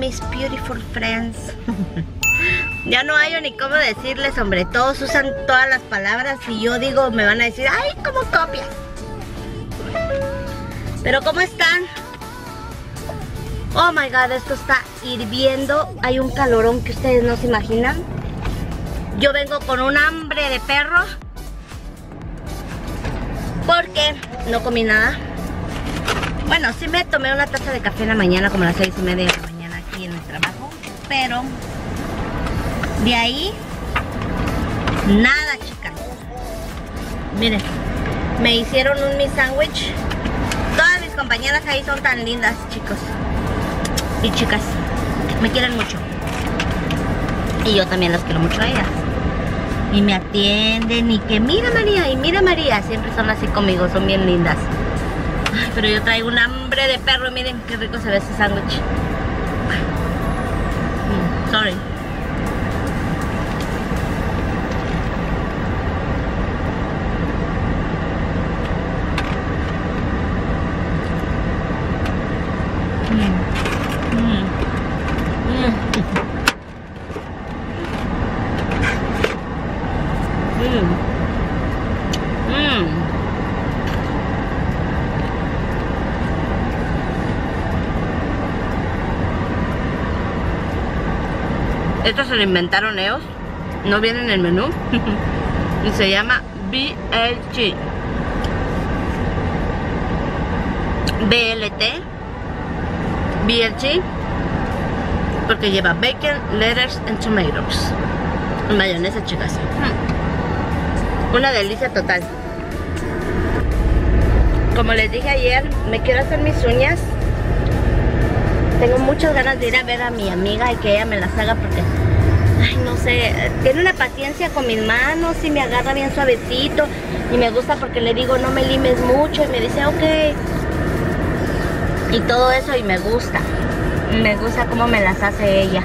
mis beautiful friends. ya no hay ni cómo decirles, hombre. Todos usan todas las palabras y yo digo, me van a decir, ay, ¿cómo copias? Pero ¿cómo están? Oh my god, esto está hirviendo. Hay un calorón que ustedes no se imaginan. Yo vengo con un hambre de perro. Porque no comí nada. Bueno, sí me tomé una taza de café en la mañana, como a las seis y media de la aquí en el trabajo. Pero de ahí, nada, chicas. Miren, me hicieron un mi sándwich. Todas mis compañeras ahí son tan lindas, chicos. Y chicas, me quieren mucho. Y yo también las quiero mucho a ellas. Y me atienden y que mira María y mira María. Siempre son así conmigo, son bien lindas. Pero yo traigo un hambre de perro. Miren qué rico se ve ese sándwich. Mm, sorry. Esto se lo inventaron ellos. No viene en el menú. y se llama BLG. BLT. BLG. Porque lleva bacon, lettuce and tomatoes. Mayonesa, chicas. Una delicia total. Como les dije ayer, me quiero hacer mis uñas tengo muchas ganas de ir a ver a mi amiga y que ella me las haga porque, no sé, tiene una paciencia con mis manos y me agarra bien suavecito y me gusta porque le digo no me limes mucho y me dice ok y todo eso y me gusta, me gusta cómo me las hace ella,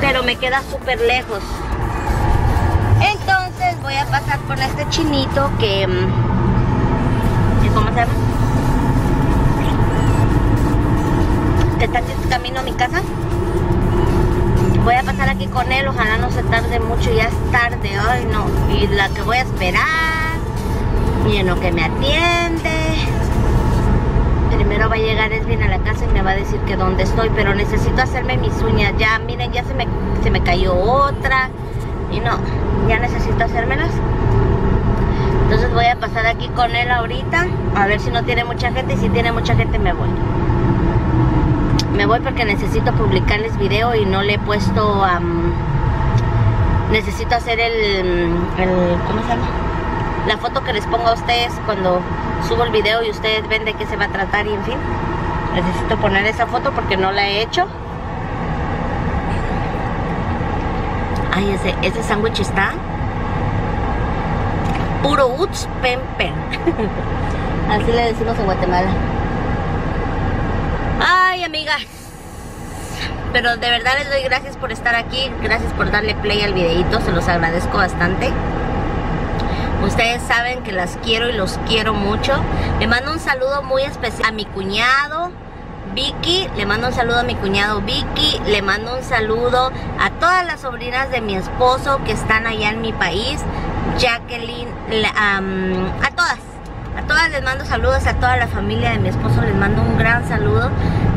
pero me queda súper lejos. Entonces voy a pasar con este chinito que, mm, ¿cómo se llama? está camino mi casa. Voy a pasar aquí con él, ojalá no se tarde mucho, ya es tarde, ay no. Y la que voy a esperar, y en lo que me atiende. Primero va a llegar Esvin a la casa y me va a decir que dónde estoy, pero necesito hacerme mis uñas. Ya, miren, ya se me, se me cayó otra. Y no, ya necesito hacérmelas. Entonces voy a pasar aquí con él ahorita, a ver si no tiene mucha gente y si tiene mucha gente me voy me voy porque necesito publicarles video y no le he puesto necesito hacer el, ¿cómo se llama? la foto que les pongo a ustedes cuando subo el video y ustedes ven de qué se va a tratar y en fin. Necesito poner esa foto porque no la he hecho. Ay ese, ese sándwich está puro uts pemper así le decimos en Guatemala amigas. Pero de verdad les doy gracias por estar aquí. Gracias por darle play al videito. Se los agradezco bastante. Ustedes saben que las quiero y los quiero mucho. Le mando un saludo muy especial a mi cuñado. Vicky, le mando un saludo a mi cuñado Vicky, le mando un saludo a todas las sobrinas de mi esposo que están allá en mi país, Jacqueline, a todas, a todas les mando saludos, a toda la familia de mi esposo les mando un gran saludo.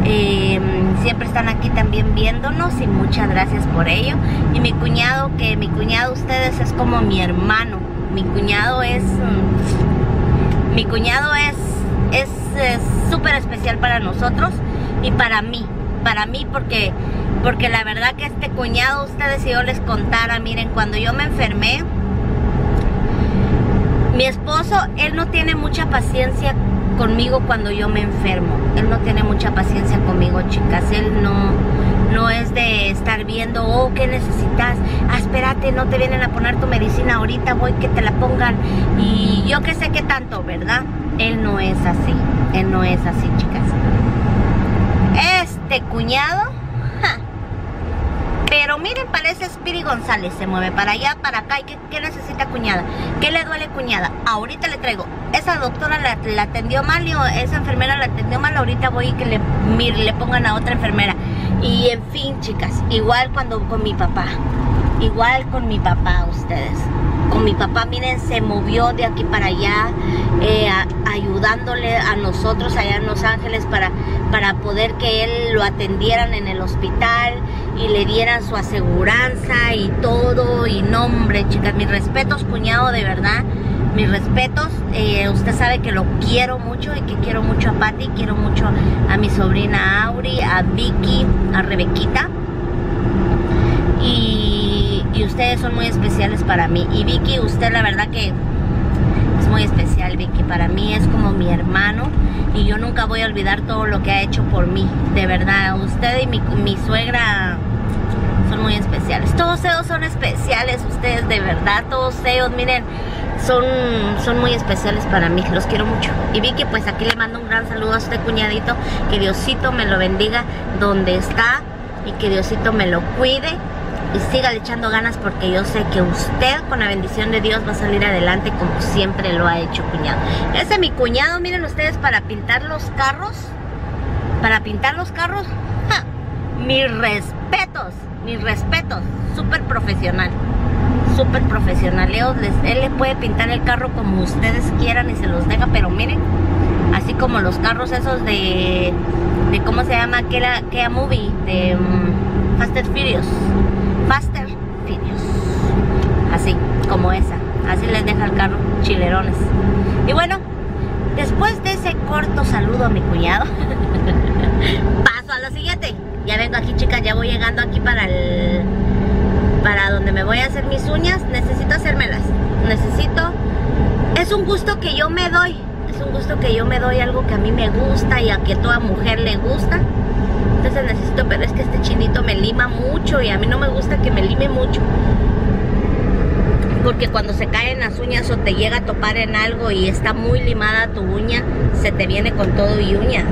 Eh, siempre están aquí también viéndonos y muchas gracias por ello. Y mi cuñado, que mi cuñado ustedes es como mi hermano. Mi cuñado es... Mm, mi cuñado es es súper especial para nosotros y para mí. Para mí porque, porque la verdad que este cuñado, ustedes si yo les contara, miren, cuando yo me enfermé, mi esposo, él no tiene mucha paciencia conmigo cuando yo me enfermo. Él no tiene mucha paciencia conmigo, chicas. Él no, no es de estar viendo, oh, ¿qué necesitas? Ah, espérate, no te vienen a poner tu medicina ahorita, voy que te la pongan. Y yo que sé qué tanto, ¿verdad? Él no es así. Él no es así, chicas. Este cuñado, Pero miren, parece Spiri González. Se mueve para allá, para acá. ¿Y qué, necesita cuñada? ¿Qué le duele cuñada? Ahorita le traigo. Esa doctora la, atendió mal y esa enfermera la atendió mal. Ahorita voy y que le, le pongan a otra enfermera. Y en fin, chicas, igual cuando con mi papá. Igual con mi papá, ustedes. Con mi papá, miren, se movió de aquí para allá, eh, ayudándole a nosotros allá en Los Ángeles para, para poder que él lo atendieran en el hospital y le dieran su aseguranza y todo. Y nombre, chicas, mis respetos, cuñado, de verdad. Mis respetos, eh, usted sabe que lo quiero mucho y que quiero mucho a Patty, quiero mucho a mi sobrina Auri, a Vicky, a Rebequita. Y ustedes son muy especiales para mí. Y Vicky, usted la verdad que es muy especial, Vicky. Para mí es como mi hermano y yo nunca voy a olvidar todo lo que ha hecho por mí. De verdad, usted y mi, mi suegra muy especiales. Todos ellos son especiales, ustedes de verdad, todos ellos, miren, son, son muy especiales para mí, los quiero mucho. Y Vicky, pues aquí le mando un gran saludo a usted, cuñadito, que Diosito me lo bendiga donde está y que Diosito me lo cuide y siga echando ganas porque yo sé que usted con la bendición de Dios va a salir adelante como siempre lo ha hecho cuñado. Ese es mi cuñado, miren ustedes, para pintar los carros, para pintar los carros, mis respetos, mis respetos, súper profesional, súper profesional. él le puede pintar el carro como ustedes quieran y se los deja, pero miren, así como los carros esos de, de ¿cómo se llama? ¿Qué, era, qué movie? De um, Fast and Furious Faster Furious. Así, como esa. Así les deja el carro, chilerones. Y bueno, después de ese corto saludo a mi cuñado, paso a lo siguiente. Ya vengo aquí, chicas, ya voy llegando aquí para el... Para donde me voy a hacer mis uñas. Necesito hacérmelas. Necesito... Es un gusto que yo me doy. Es un gusto que yo me doy algo que a mí me gusta y a que toda mujer le gusta entonces necesito, pero es que este chinito me lima mucho y a mí no me gusta que me lime mucho. Porque cuando se caen las uñas o te llega a topar en algo y está muy limada tu uña, se te viene con todo y uña.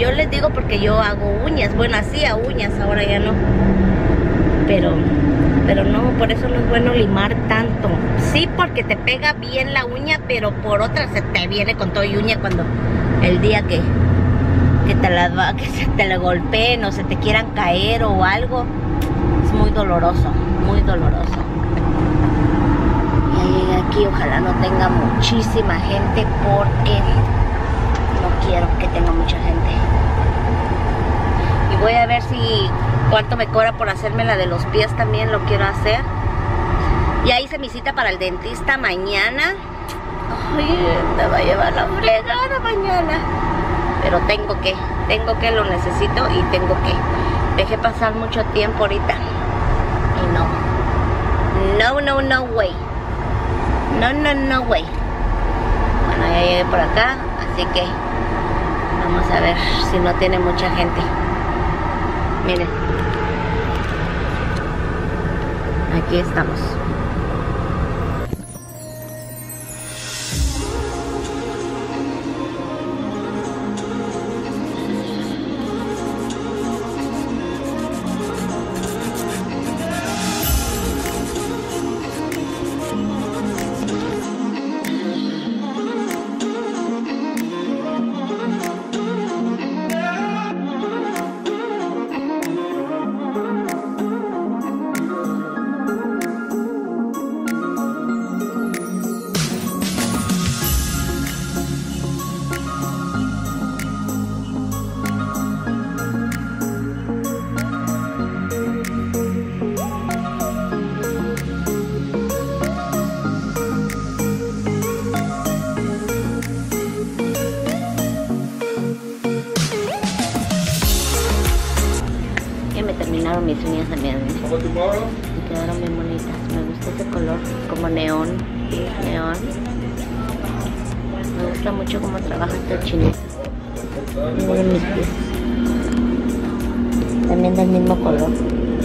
Yo les digo porque yo hago uñas, bueno, hacía uñas, ahora ya no. Pero, pero no, por eso no es bueno limar tanto. Sí, porque te pega bien la uña, pero por otra se te viene con todo y uña cuando el día que, que te la que se te le golpeen o se te quieran caer o algo. Es muy doloroso, muy doloroso. Aquí, ojalá no tenga muchísima gente porque quiero que tenga mucha gente. Y voy a ver si cuánto me cobra por hacerme la de los pies también, lo quiero hacer. Ya hice mi cita para el dentista mañana. Ay, me va a llevar la fregada mañana pero tengo que, tengo que, lo necesito y tengo que. Dejé pasar mucho tiempo ahorita y no. No, no, no way. No, no, no way. Bueno, ya llegué por acá, así que vamos a ver si no tiene mucha gente. Miren. Aquí estamos.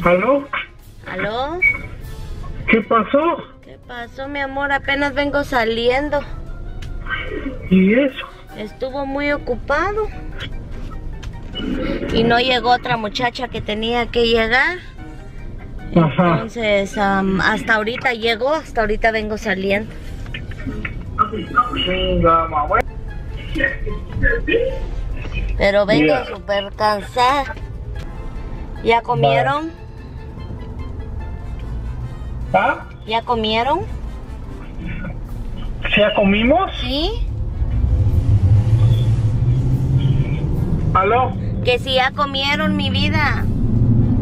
¿Aló? ¿Aló? ¿Qué pasó? ¿Qué pasó, mi amor? Apenas vengo saliendo. ¿Y eso? Estuvo muy ocupado. Y no llegó otra muchacha que tenía que llegar. Ajá. Entonces, am, hasta ahorita llegó, hasta ahorita vengo saliendo. Pero vengo Yeah. súper cansada. ¿Ya comieron? ¿Ah? ¿Ya comieron? ¿Ya comimos? ¿Sí? ¿Aló? Que si ya comieron mi vida.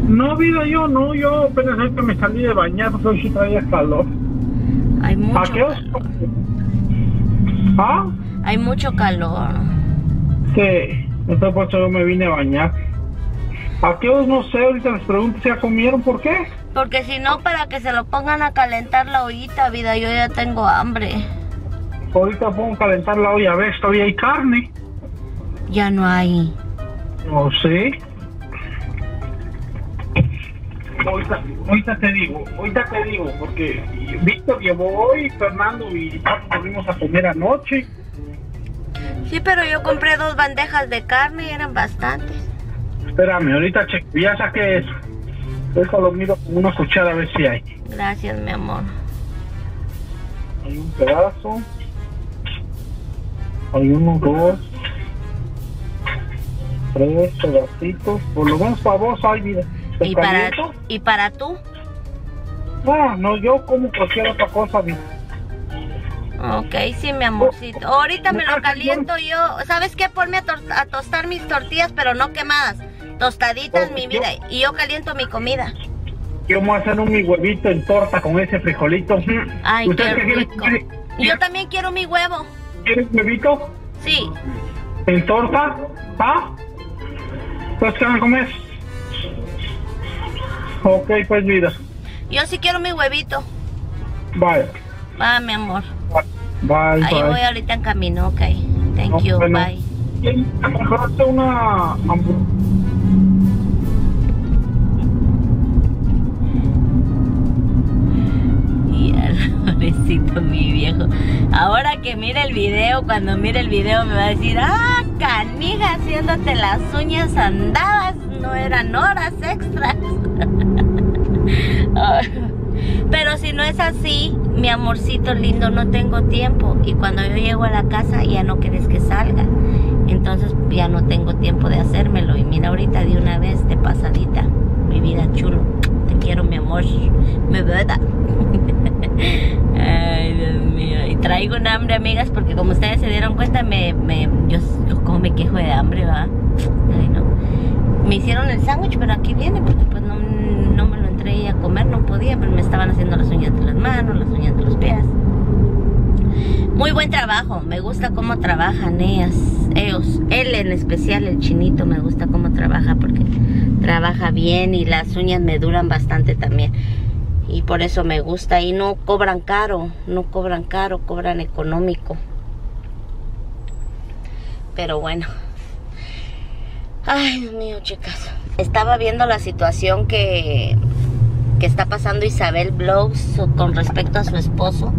No, vida, yo no. Yo apenas ahorita me salí de bañar porque hoy sí traía calor. Hay ¿A mucho qué calor. ¿Ah? Hay mucho calor. Sí. Entonces por eso yo me vine a bañar. ¿A qué hora? No sé. Ahorita les pregunto si ya comieron. ¿Por qué? Porque si no, para que se lo pongan a calentar la ollita, vida, yo ya tengo hambre. Ahorita pongo a calentar la olla. A ver, todavía hay carne. Ya no hay. No sé. Ahorita, ahorita te digo, ahorita te digo, porque Víctor llevó hoy, Fernando y Paco volvimos a comer anoche. Sí, pero yo compré dos bandejas de carne y eran bastantes. Espérame, ahorita checo, ya saqué eso. Déjalo miro con una cuchara a ver si hay. Gracias, mi amor. Hay un pedazo. Hay uno, dos, tres pedacitos. Por lo menos para vos hay, mira. ¿Te ¿Y para? ¿Y para tú? No, no, yo como cualquier otra cosa, mira. Ok, sí, mi amorcito. Ahorita me lo caliento yo. ¿Sabes qué? Ponme a tostar mis tortillas, pero no quemadas. Tostaditas, Oh, mi yo- vida. Y yo caliento mi comida. Yo me voy a hacer un mi huevito en torta con ese frijolito. Ay, ¿Ustedes qué rico. Yo también quiero mi huevo. ¿Quieren huevito Sí. en torta? ¿Ah? Pues qué van a comer. Ok, pues mira. Yo sí quiero mi huevito. Bye. Va, mi amor. Bye, Ahí bye. voy ahorita en camino, ok. Thank No, you, bueno. bye. ¿Quieren mejor hacer una mi viejo. Ahora que mire el video, cuando mire el video me va a decir, ah, canija, haciéndote las uñas andabas, no eran horas extras. Pero si no es así, mi amorcito lindo, no tengo tiempo. Y cuando yo llego a la casa ya no quieres que salga. Entonces ya no tengo tiempo de hacérmelo. Y mira ahorita de una vez de pasadita. Mi vida chulo. Te quiero, mi amor. Me vida. Ay, Dios mío. Y traigo un hambre, amigas, porque como ustedes se dieron cuenta, me, me, yo, como me quejo de hambre, va. Ay, no. Me hicieron el sándwich, pero aquí viene, porque pues no, no me lo entré a comer, no podía, pero me estaban haciendo las uñas de las manos, las uñas de los pies. Muy buen trabajo, me gusta cómo trabajan ellas, ellos, él en especial, el chinito, me gusta cómo trabaja porque trabaja bien y las uñas me duran bastante también. Y por eso me gusta y no cobran caro, no cobran caro, cobran económico. Pero bueno. Ay, Dios mío, chicas. Estaba viendo la situación que, que está pasando Isabel Blogs con respecto a su esposo.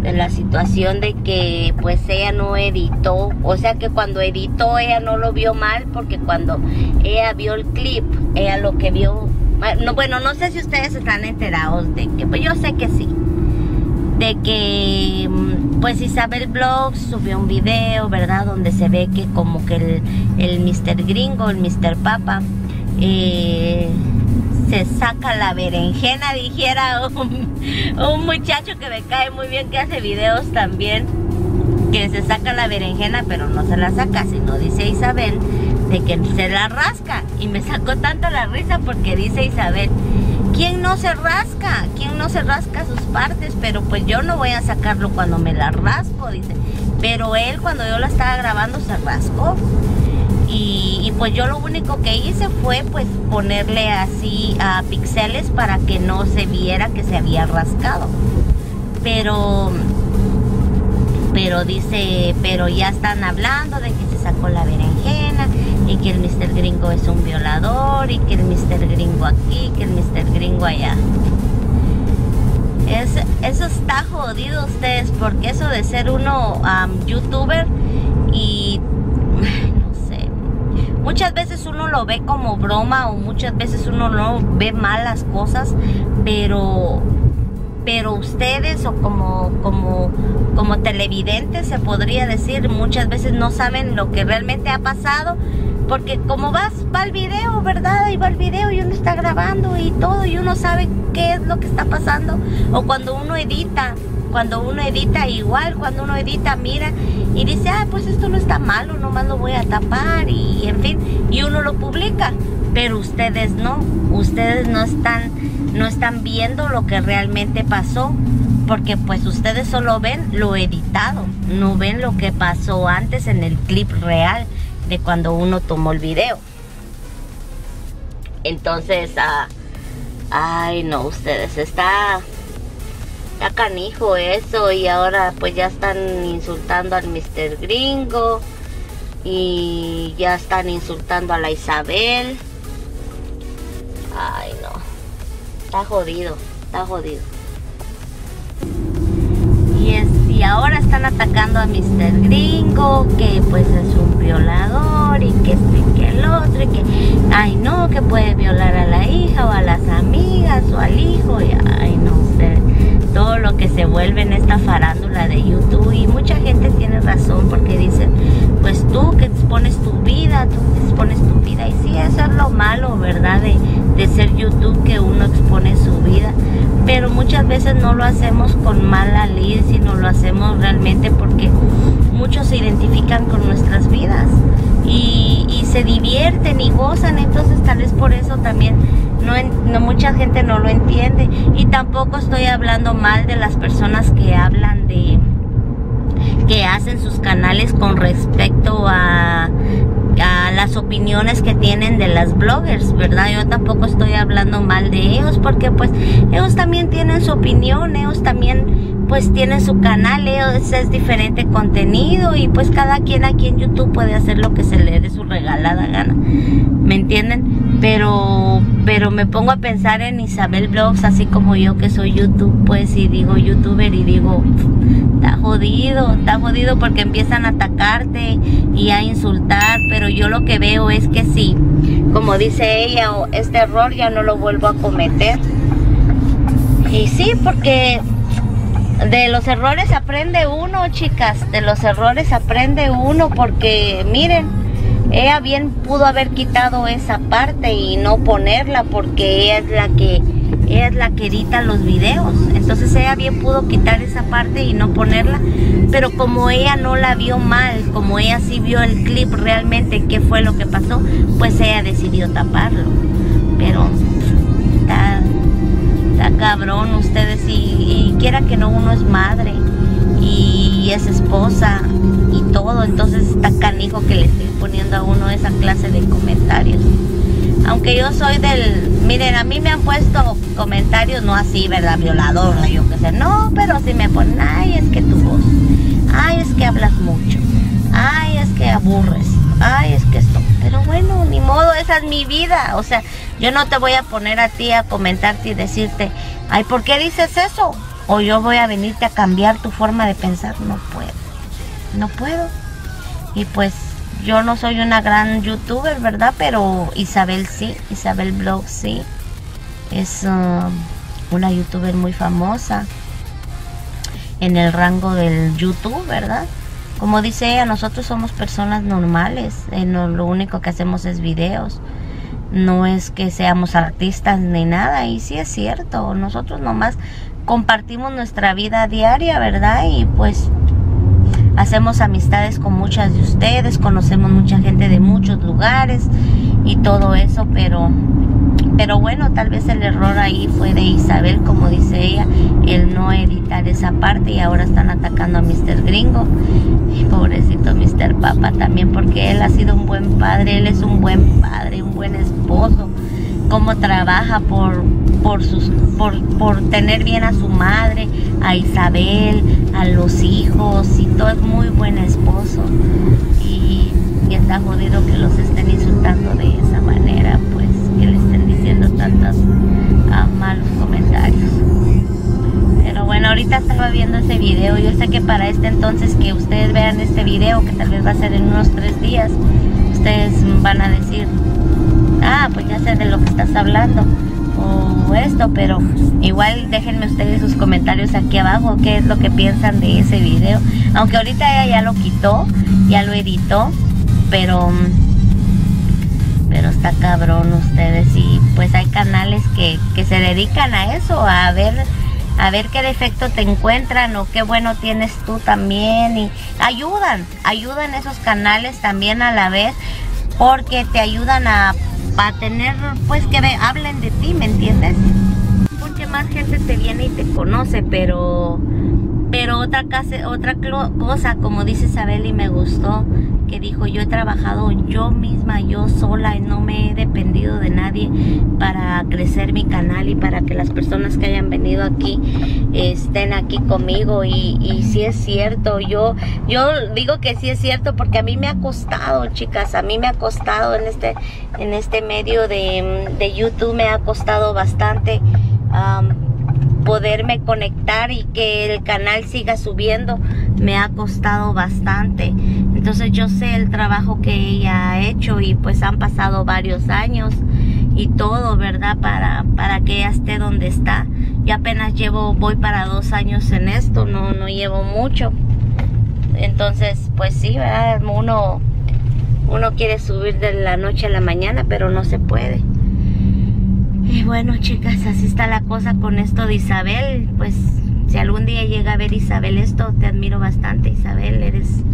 De la situación de que pues ella no editó. O sea que cuando editó ella no lo vio mal porque cuando ella vio el clip, ella lo que vio... No, bueno, no sé si ustedes están enterados de que... Pues yo sé que sí de que mm, pues Isabel Blogs subió un video, ¿verdad? Donde se ve que como que el, el Mr. Gringo, el Mr. Papa, eh, se saca la berenjena, dijera un, un muchacho que me cae muy bien que hace videos también, que se saca la berenjena, pero no se la saca, sino dice Isabel de que se la rasca. Y me sacó tanto la risa porque dice Isabel ¿quién no se rasca? ¿Quién no se rasca sus partes? Pero pues yo no voy a sacarlo cuando me la rasco, dice. Pero él cuando yo la estaba grabando se rascó. Y, pues yo lo único que hice fue pues ponerle así a pixeles para que no se viera que se había rascado. Pero, pero dice, pero ya están hablando de que sacó la berenjena y que el Mr. Gringo es un violador y que el Mr. Gringo aquí, que el Mr. Gringo allá. Es, eso está jodido ustedes porque eso de ser uno youtuber y Muchas veces uno lo ve como broma o muchas veces uno no ve malas cosas, pero pero ustedes o como como como televidentes se podría decir muchas veces no saben lo que realmente ha pasado porque como vas va el video verdad y va el video y uno está grabando y todo y uno sabe qué es lo que está pasando. O cuando uno edita cuando uno edita igual, cuando uno edita mira y dice, ah, pues esto no está malo, nomás lo voy a tapar y en fin, y uno lo publica, pero ustedes no, ustedes no están, no están viendo lo que realmente pasó, porque pues ustedes solo ven lo editado, no ven lo que pasó antes en el clip real de cuando uno tomó el video. Entonces, ah, ay no, ustedes, está, canijo eso y ahora pues ya están insultando al Mr. Gringo y ya están insultando a la Isabel. Ay no, está jodido, está jodido. Y, es, y ahora están atacando a Mr. Gringo, que pues es un violador y que este que el otro y que, ay no, que puede violar a la hija o a las amigas o al hijo y ay no, sé todo lo que se vuelve en esta farándula de YouTube y mucha gente tiene razón porque dicen, pues tú que expones tu vida, tú que expones tu vida y sí, eso es lo malo, ¿verdad? De, de ser YouTube que uno expone su vida, pero muchas veces no lo hacemos con mala ley, sino lo hacemos realmente porque muchos se identifican con nuestras vidas y, y se divierten y gozan, entonces tal vez por eso también no, mucha gente no lo entiende. Y tampoco estoy hablando mal de las personas que hablan de que hacen sus canales con respecto a, las opiniones que tienen de las bloggers, ¿verdad? Yo tampoco estoy hablando mal de ellos porque pues ellos también tienen su opinión, ellos también pues tiene su canal, es diferente contenido y pues cada quien aquí en YouTube puede hacer lo que se le dé su regalada gana, ¿me entienden? Pero, pero me pongo a pensar en Isabel Blogs, así como yo que soy YouTube, pues y digo youtuber y digo, está jodido, está jodido porque empiezan a atacarte y a insultar, pero yo lo que veo es que sí, como dice ella, este error ya no lo vuelvo a cometer. Y sí, porque de los errores aprende uno, chicas. De los errores aprende uno porque, miren, ella bien pudo haber quitado esa parte y no ponerla porque ella es la que es la que edita los videos. Entonces ella bien pudo quitar esa parte y no ponerla. Pero como ella no la vio mal, como ella sí vio el clip realmente qué fue lo que pasó, pues ella decidió taparlo. Pero está cabrón ustedes y, quiera que no uno es madre y es esposa y todo, entonces está canijo que le estoy poniendo a uno esa clase de comentarios. Aunque yo soy del, miren, a mí me han puesto comentarios no así, ¿verdad? Violador, yo qué sé, no, pero si me ponen, ay, es que tu voz, ay, es que hablas mucho, ay, es que aburres, ay, es que esto, pero bueno, ni modo, esa es mi vida, o sea, yo no te voy a poner a ti a comentarte y decirte, ay, ¿por qué dices eso? O yo voy a venirte a cambiar tu forma de pensar. No puedo. No puedo. Y pues yo no soy una gran youtuber, ¿verdad? Pero Isabel sí, Isabel Blog sí. Es um, una youtuber muy famosa en el rango del YouTube, ¿verdad? Como dice ella, nosotros somos personas normales, eh, lo único que hacemos es videos no es que seamos artistas ni nada, y sí es cierto, nosotros nomás compartimos nuestra vida diaria, ¿verdad? Y pues hacemos amistades con muchas de ustedes, conocemos mucha gente de muchos lugares y todo eso, pero pero bueno, tal vez el error ahí fue de Isabel, como dice ella, el no editar esa parte y ahora están atacando a Mr. Gringo. Y pobrecito Mr. Papa también, porque él ha sido un buen padre, él es un buen padre, un buen esposo, cómo trabaja por, por, sus, por, por tener bien a su madre, a Isabel, a los hijos, y todo es muy buen esposo. Y, está jodido que los estén insultando de esa manera, pues que le estén diciendo tantos ah, malos comentarios. Pero bueno, ahorita estaba viendo ese video. Yo sé que para este entonces que ustedes vean este video, que tal vez va a ser en unos tres días, ustedes van a decir, ah, pues ya sé de lo que estás hablando o esto, pero igual déjenme ustedes sus comentarios aquí abajo, qué es lo que piensan de ese video. Aunque ahorita ella ya lo quitó, ya lo editó, pero pero está cabrón ustedes y pues hay canales que, que se dedican a eso, a ver a ver qué defecto te encuentran o qué bueno tienes tú también y ayudan, ayudan esos canales también a la vez porque te ayudan a, a tener pues que hablen de ti, ¿me entiendes? Porque más gente te viene y te conoce, pero pero otra, casa, otra cosa, como dice Isabel y me gustó, que dijo, yo he trabajado yo misma, yo sola, y no me he dependido de nadie para crecer mi canal y para que las personas que hayan venido aquí estén aquí conmigo. Y, y sí es cierto, yo, yo digo que sí es cierto porque a mí me ha costado, chicas, a mí me ha costado en este, en este medio de, de YouTube, me ha costado bastante poderme conectar y que el canal siga subiendo me ha costado bastante. Entonces yo sé el trabajo que ella ha hecho y pues han pasado varios años y todo, ¿verdad? Para, para que ella esté donde está. Yo apenas llevo, voy para dos años en esto, no, no llevo mucho. Entonces, pues sí, ¿verdad? Uno, uno quiere subir de la noche a la mañana, pero no se puede. Y bueno, chicas, así está la cosa con esto de Isabel. Pues si algún día llega a ver Isabel esto, te admiro bastante, Isabel. Eres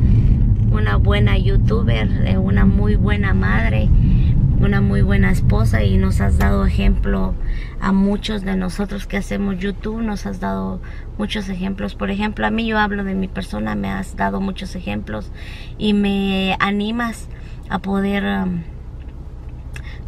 una buena youtuber, eh, una muy buena madre, una muy buena esposa y nos has dado ejemplo a muchos de nosotros que hacemos YouTube, nos has dado muchos ejemplos. Por ejemplo, a mí yo hablo de mi persona, me has dado muchos ejemplos y me animas a poder... Um,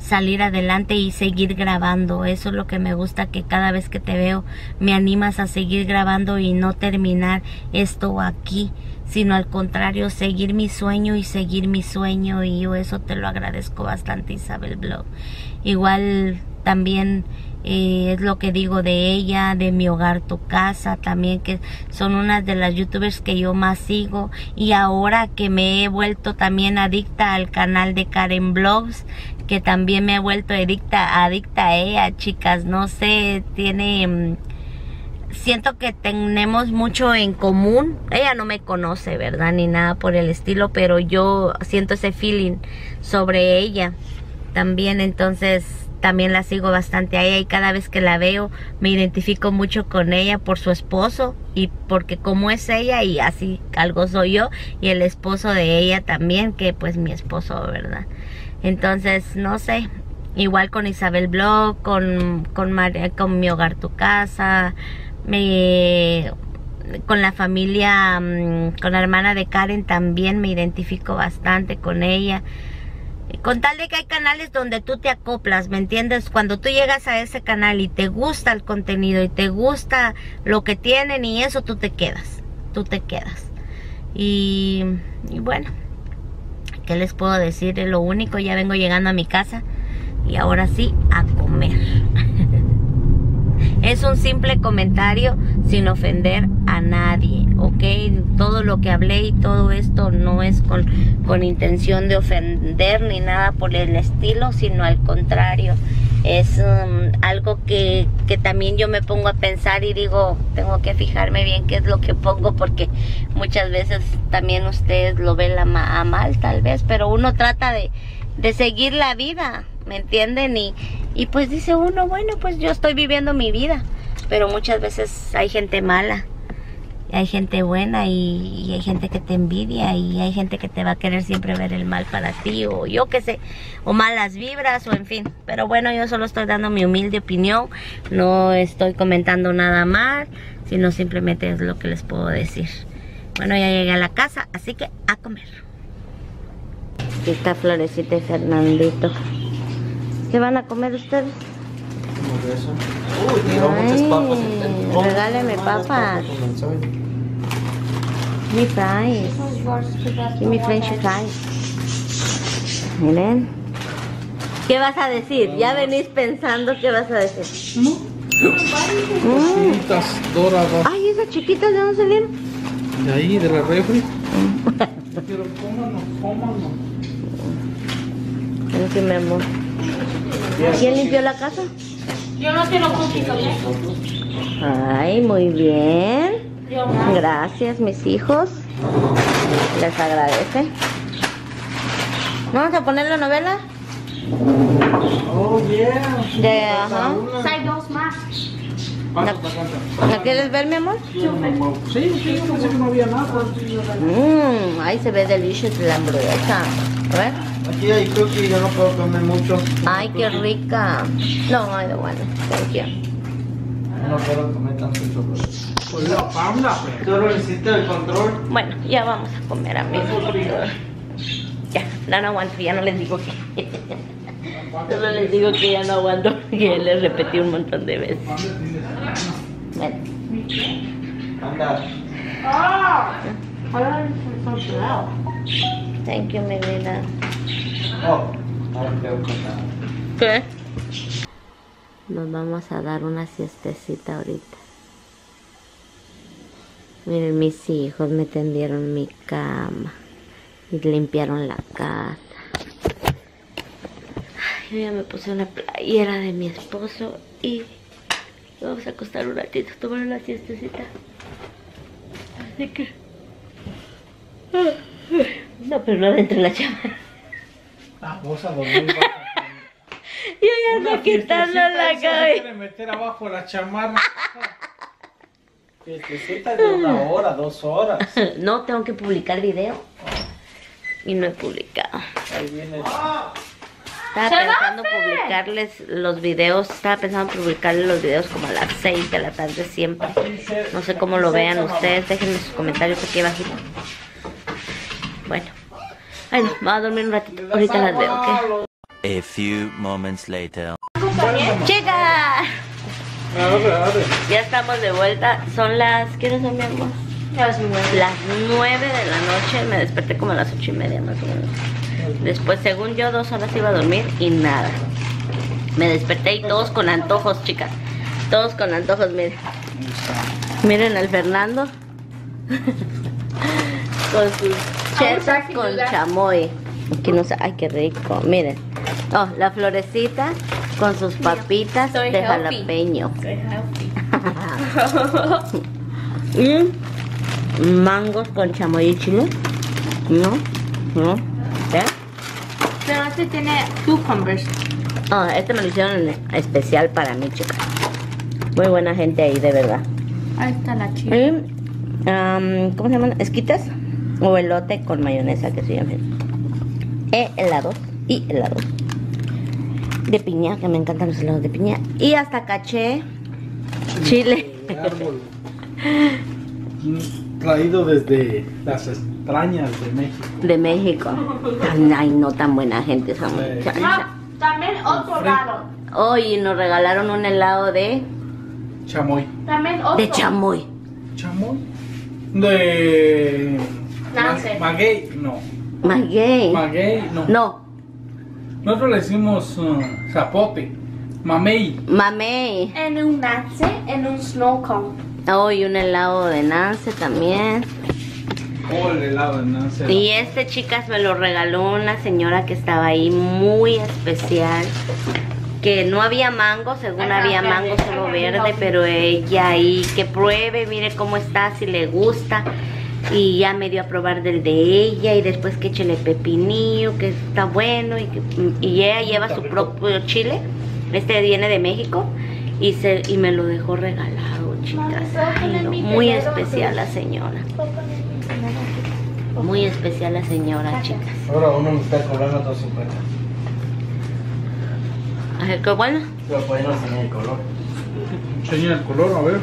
salir adelante y seguir grabando. Eso es lo que me gusta, que cada vez que te veo me animas a seguir grabando y no terminar esto aquí, sino al contrario, seguir mi sueño y seguir mi sueño y yo eso te lo agradezco bastante Isabel Blog. Igual también eh, es lo que digo de ella, de mi hogar, tu casa, también que son unas de las youtubers que yo más sigo y ahora que me he vuelto también adicta al canal de Karen Blogs, que también me he vuelto adicta, adicta a ella, chicas, no sé, tiene... Siento que tenemos mucho en común. Ella no me conoce, ¿verdad? Ni nada por el estilo, pero yo siento ese feeling sobre ella también. Entonces, también la sigo bastante a ella y cada vez que la veo me identifico mucho con ella por su esposo y porque como es ella y así algo soy yo y el esposo de ella también que pues mi esposo, ¿verdad? Entonces, no sé, igual con Isabel Blog, con, con, con mi hogar tu casa, me, con la familia, mm, con la hermana de Karen también me identifico bastante con ella. Con tal de que hay canales donde tú te acoplas, ¿me entiendes? Cuando tú llegas a ese canal y te gusta el contenido y te gusta lo que tienen y eso, tú te quedas, tú te quedas. Y, y bueno, ¿qué les puedo decir? Lo único, ya vengo llegando a mi casa y ahora sí, a comer. Es un simple comentario sin ofender a nadie, ¿ok? Todo lo que hablé y todo esto no es con, con intención de ofender ni nada por el estilo, sino al contrario. Es um, algo que, que también yo me pongo a pensar y digo, tengo que fijarme bien qué es lo que pongo porque muchas veces también ustedes lo ven a mal tal vez, pero uno trata de, de seguir la vida, ¿me entienden? Y, y pues dice uno, bueno, pues yo estoy viviendo mi vida, pero muchas veces hay gente mala hay gente buena y, y hay gente que te envidia y hay gente que te va a querer siempre ver el mal para ti o yo qué sé, o malas vibras o en fin. Pero bueno, yo solo estoy dando mi humilde opinión, no estoy comentando nada más, sino simplemente es lo que les puedo decir. Bueno, ya llegué a la casa, así que a comer. Aquí está Florecita y Fernandito. ¿Qué van a comer ustedes? Como de eso. Uy, tiró muchas papas. Oh, regáleme papas. Mi fries. Give me french fries. Miren. ¿Qué vas a decir? Ya venís pensando qué vas a decir. Chiquitas doradas. Ay, esas chiquitas de dónde salieron. De ahí, de la refri. Pero cómanos, cómanos. You, mi amor. ¿Quién limpió la casa? Yo no quiero cookies, ¿ok? Ay, muy bien. Gracias, mis hijos. Les agradece. ¿Vamos a poner la novela? Oh, yeah. De, ajá. Hay dos más. ¿La quieres ver, mi amor? Sí, sí, yo pensé que no había nada. Mmm, ahí se ve delicious la hamburguesa. A ver. Aquí hay cookie, yo no puedo comer mucho. Ay, qué rica. No, I don't want it. Thank you. No puedo comer tanto chocolate. Pues la Pabla, Tú lo hiciste el control. Bueno, ya vamos a comer, amigos. Ya, no, no aguanto, ya no les digo que. Solo les digo que ya no aguanto, porque ya les repetí un montón de veces. Bueno, Anda. thank you, mi vida. Ahora creo que nada. ¿Qué? Nos vamos a dar una siestecita ahorita. Miren, mis hijos me tendieron mi cama y limpiaron la casa. Ay, Yo ya me puse una playera de mi esposo y vamos a acostar un ratito, tomar una siestecita. Así que... No, pero no adentro de la chamarra. Ah, vos a dormir. Yo ya ando quitando la cabeza. quiere meter abajo la chamarra. Fiestecita de una hora, dos horas. No, tengo que publicar video. Y no he publicado. Ahí viene. Estaba pensando publicarles los videos. Estaba pensando publicarles los videos como a las 6 de la tarde siempre. No sé cómo lo vean ustedes. Déjenme sus comentarios aquí abajito. Bueno. Ay, no, me voy a dormir un ratito. Ahorita las veo, ¿ok? A few moments later. ¡Chicas! Abre, abre. Ya estamos de vuelta. Son las... ¿Qué hora son, mi amor? Las 9 de la noche. Me desperté como a las 8 y media más o menos. Después, según yo, dos horas iba a dormir y nada. Me desperté y todos con antojos, chicas. Todos con antojos, miren. Miren al Fernando. con sus chetas con chamoy. Aquí no sé, ay, qué rico. Miren. Oh, la florecita con sus papitas Soy de healthy. jalapeño. y mangos con chamoy y chile. ¿No? ¿No? ¿Eh? Pero este tiene cucumbers. Ah, este me lo hicieron en especial para mí, chicas. Muy buena gente ahí, de verdad. Ahí está la chica. Y, am, ¿Cómo se llaman? Esquitas o elote con mayonesa que se llaman. E helados y helados. De piña, que me encantan los helados de piña. Y hasta caché chile. Árbol. Traído desde las extrañas de México. De México. Ay, no tan buena gente esa muchacha. Ah, también otro lado. Hoy nos regalaron un helado de, Chamoy. También otro. de chamoy. ¿Chamoy? De. Nance. Ma- Maguey, no. Maguey. Maguey, no. No, Nosotros le decimos uh, zapote. Mamey. mamey. En un nance, en un snow cone. Hoy un helado de Nance también. Oh, el helado de Nancy. Y este, chicas, me lo regaló una señora que estaba ahí muy especial. Que no había mango, según Ajá, había verde, mango solo verde. pero ella ahí que pruebe, mire cómo está, si le gusta. Y ya me dio a probar del de ella y después que échele pepinillo, que está bueno y, que, y ella lleva Está su rico. propio chile. Este viene de México y, se, y me lo dejó regalado, chicas. Ay, no, Muy especial la señora. Muy especial la señora, chicas. Ahora uno me está cobrando 250. A ver, qué bueno. Pero enseñar el color. Enseña el color, a ver.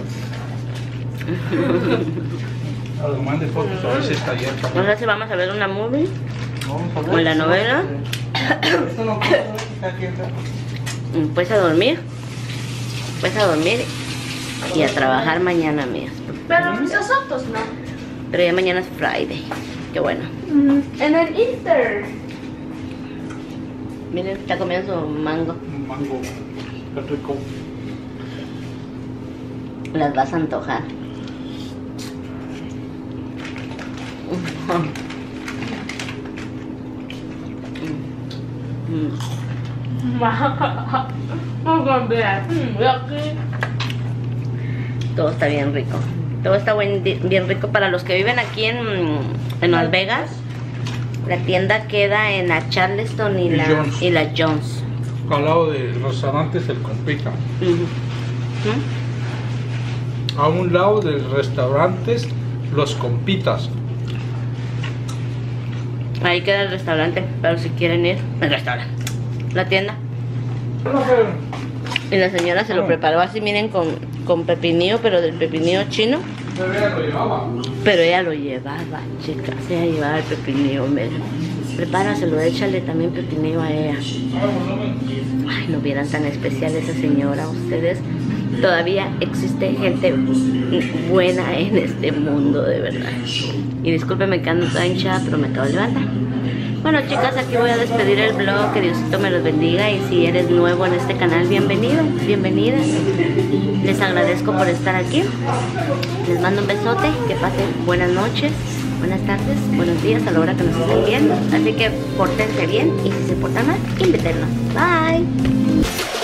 Algo mande fotos, a ver si está ya. No sé si vamos a ver una movie. Vamos a ver. ¿Con la novela? Esto no está aquí. Mm, Pues a dormir. Pues a dormir y a trabajar mañana, mías. Pero nosotros no. Pero ya mañana es Friday. Qué bueno. En el Easter. Miren, está comiendo su mango. Un mango. Qué rico. Las vas a antojar. Mm. Vamos a ver. Mm, aquí. Todo está bien rico. Todo está buen- bien rico para los que viven aquí en, en Las Vegas. La tienda queda en la Charleston y Y la, Jones. y la Jones. Al lado del restaurante es el compita. ¿Mm? A un lado del restaurante los compitas. Ahí queda el restaurante, pero si quieren ir, el restaurante, la tienda. Y la señora se lo preparó así, miren, con, con pepinillo, pero del pepinillo chino. Pero ella lo llevaba. Pero ella lo llevaba, chicas, ella llevaba el pepinillo, miren. Prepáraselo, échale también pepinillo a ella. Ay, no vieran tan especial esa señora, ustedes. Todavía existe gente buena en este mundo, de verdad. Y discúlpeme que ando toda hinchada, pero me acabo de levantar. Bueno, chicas, aquí voy a despedir el blog. Que Diosito me los bendiga. Y si eres nuevo en este canal, bienvenido, bienvenida. Les agradezco por estar aquí. Les mando un besote. Que pasen buenas noches, buenas tardes, buenos días a la hora que nos estén viendo. Así que pórtense bien y si se portan mal, invítenlos. Bye.